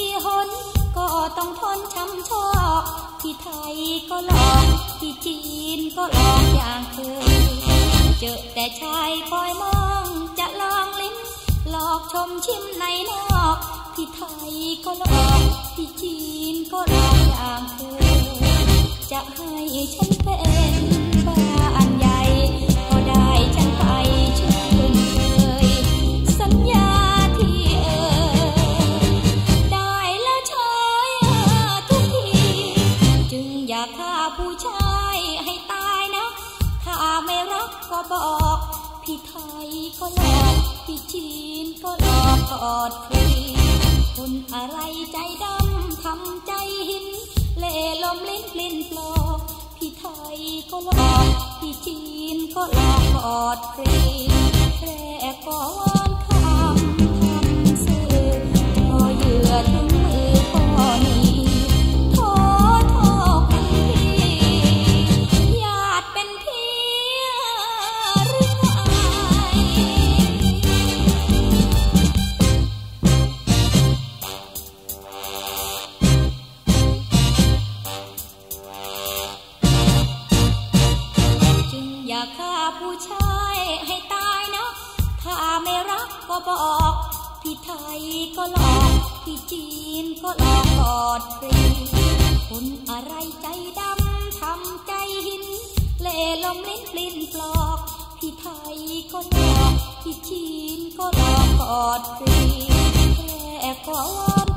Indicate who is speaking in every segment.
Speaker 1: ีหนก็ต้องทนช้ำช
Speaker 2: อกที่ไทยก็หลอกที่จีนก็หลอกอย่างเคยเจอแต่ชายคอยมองจะลองลิ้มหลอกชมชิมในนอกที่ไทยก็หลอกที่จีนก็หลอกอย่างเคยจะให้ฉันเป็น อดฟรีคุณอะไรใจดำทำใจหิน เล่ลมเล่นเปลี่ยนปลอกพี่ไทยก็หลอกพี่จีนก็หลอกอดฟรีแรกก็วอนคำทำเสือพอเหยื่อ ห
Speaker 1: ลอกที่จีนก็หลอกกอดฟรีคนอะไรใจดำทำใจหิน เล่
Speaker 2: ลมเล่นปลิ้นปลอก ที่ไทยก็หลอกที่จีนก็หลอกกอดฟรีแค่ขอวอน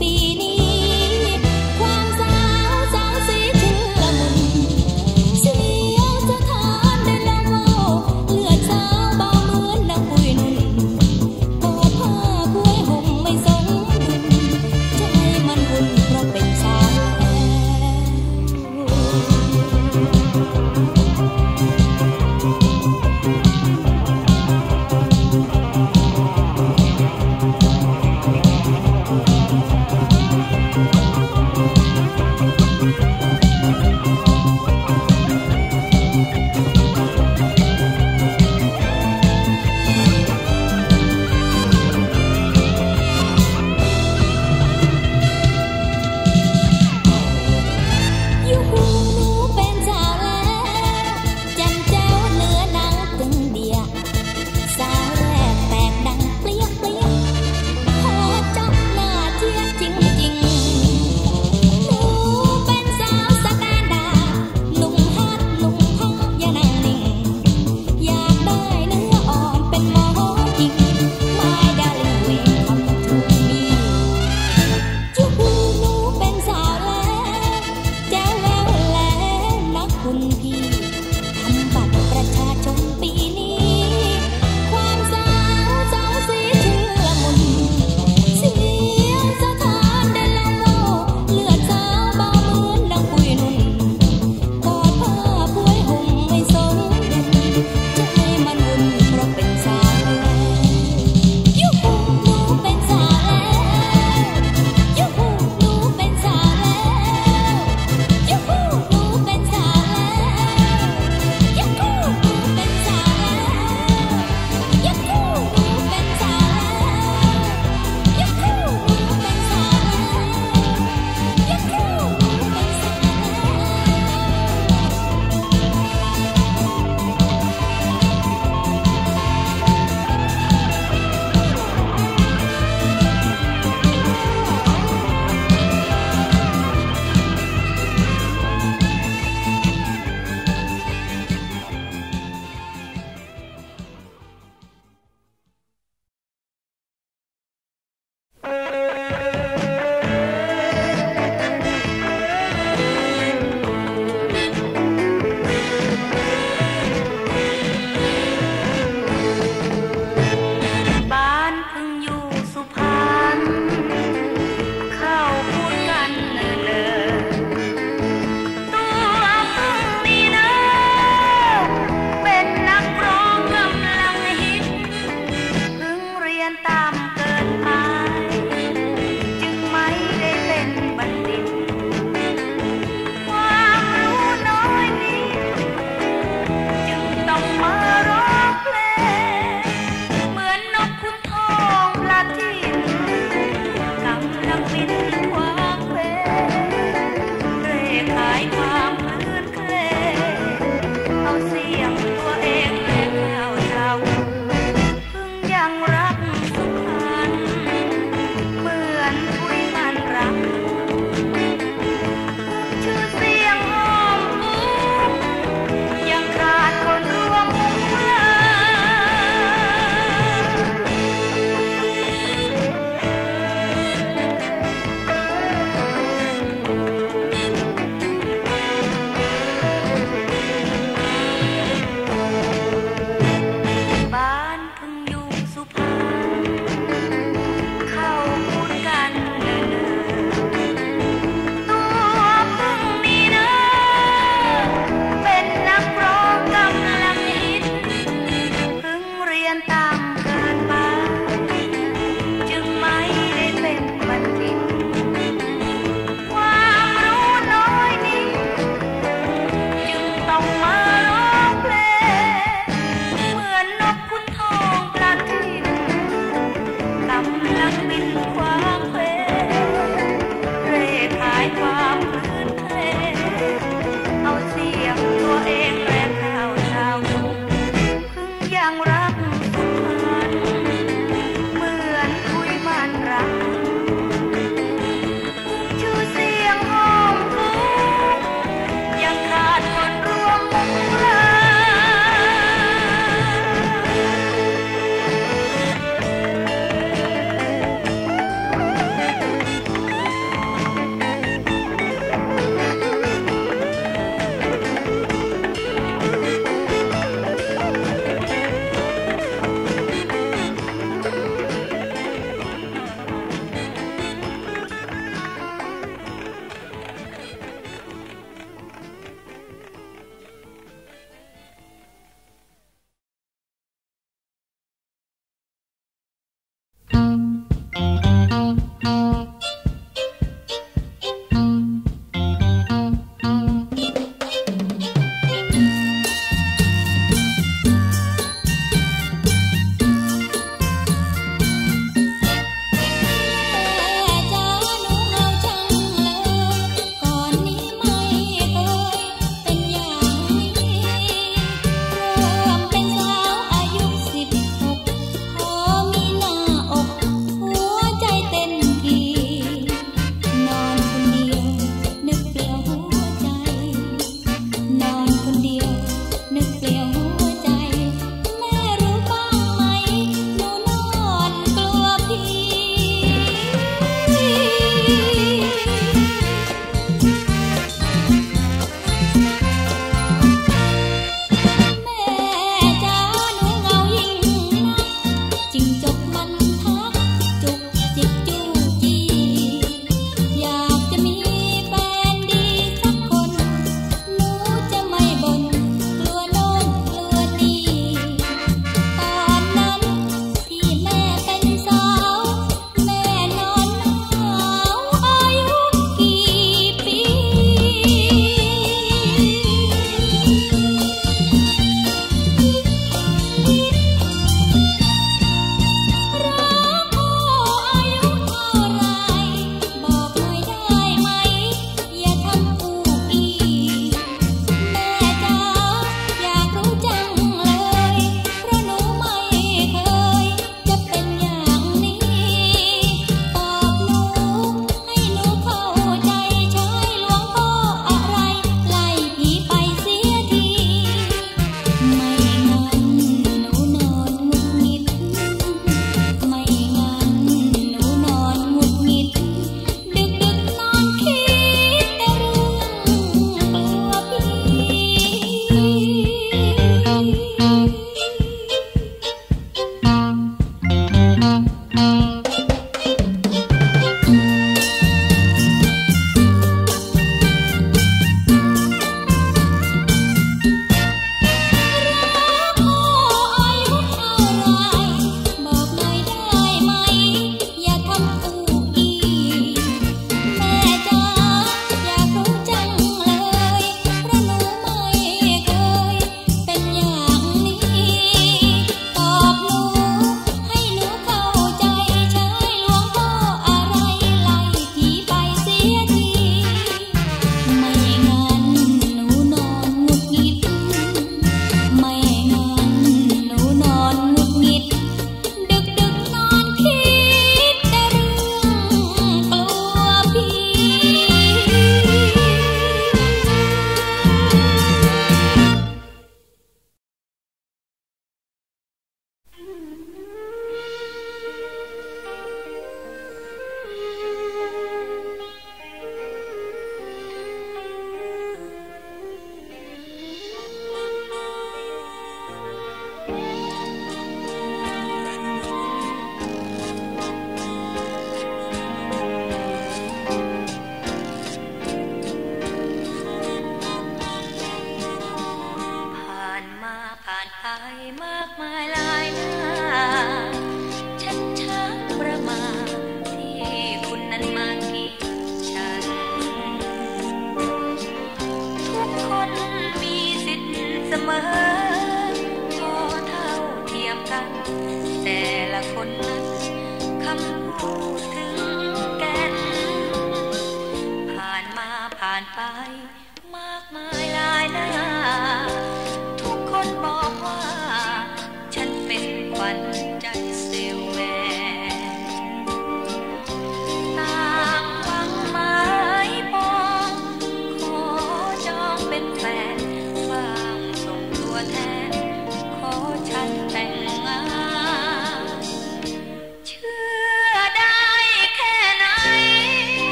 Speaker 2: be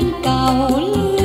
Speaker 2: มันเ